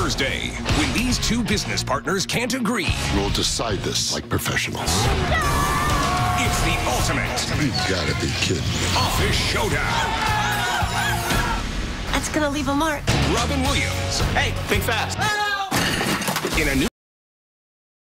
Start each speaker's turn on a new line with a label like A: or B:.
A: Thursday, when these two business partners can't agree,
B: We'll decide this like professionals.
A: it's the ultimate
B: You gotta be kidding me.
A: office showdown.
C: That's gonna leave a mark.
A: Robin Williams
D: Hey, think fast.
A: in a new